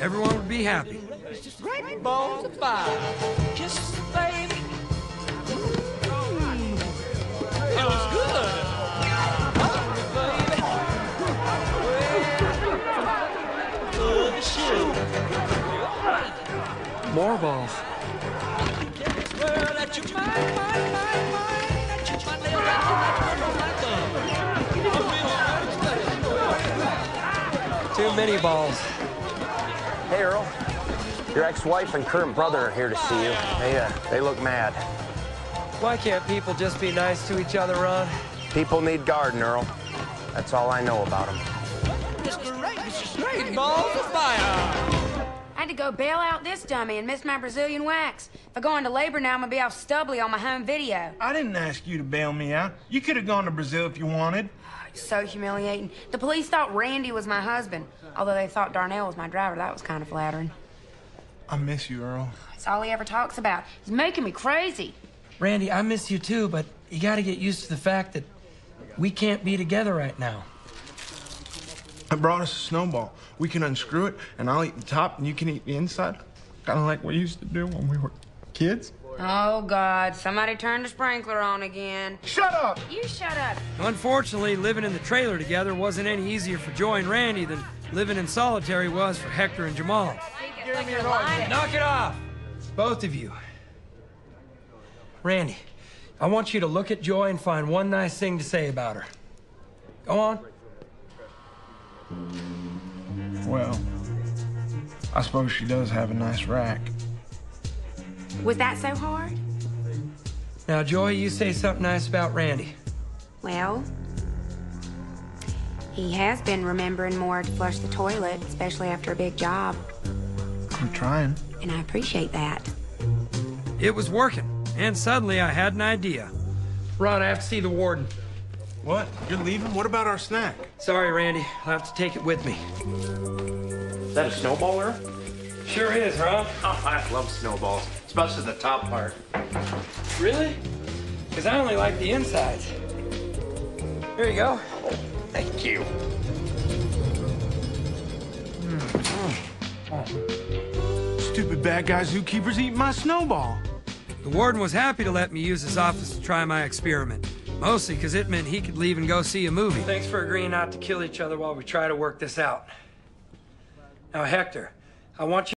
everyone would be happy. Great balls fire. Kisses, baby. It was good. More balls. Too many balls. Hey, Earl. Your ex-wife and current brother are here to see you. They, uh, they look mad. Why can't people just be nice to each other, Ron? People need garden, Earl. That's all I know about them. It's great, it's great balls of fire. I had to go bail out this dummy and miss my Brazilian wax. If I go into labor now, I'm gonna be all stubbly on my home video. I didn't ask you to bail me out. You could have gone to Brazil if you wanted. Oh, so humiliating. The police thought Randy was my husband, although they thought Darnell was my driver. That was kind of flattering. I miss you, Earl. It's all he ever talks about. He's making me crazy. Randy, I miss you too, but you gotta get used to the fact that we can't be together right now. I brought us a snowball. We can unscrew it, and I'll eat the top, and you can eat the inside. Kind of like we used to do when we were kids. Oh, God. Somebody turned the sprinkler on again. Shut up! You shut up. Unfortunately, living in the trailer together wasn't any easier for Joy and Randy than living in solitary was for Hector and Jamal. Knock it off! Both of you. Randy, I want you to look at Joy and find one nice thing to say about her. Go on. Well, I suppose she does have a nice rack. Was that so hard? Now, Joy, you say something nice about Randy. Well, he has been remembering more to flush the toilet, especially after a big job, I'm trying. and I appreciate that. It was working, and suddenly I had an idea. Ron, I have to see the warden. What? You're leaving? What about our snack? Sorry, Randy. I'll have to take it with me. Is that a snowballer? Sure is, huh? Oh, I love snowballs, especially the top part. Really? Because I only like the insides. Here you go. Thank you. Stupid bad guy zookeepers eating my snowball. The warden was happy to let me use his office to try my experiment. Mostly because it meant he could leave and go see a movie. Thanks for agreeing not to kill each other while we try to work this out. Now, Hector, I want you.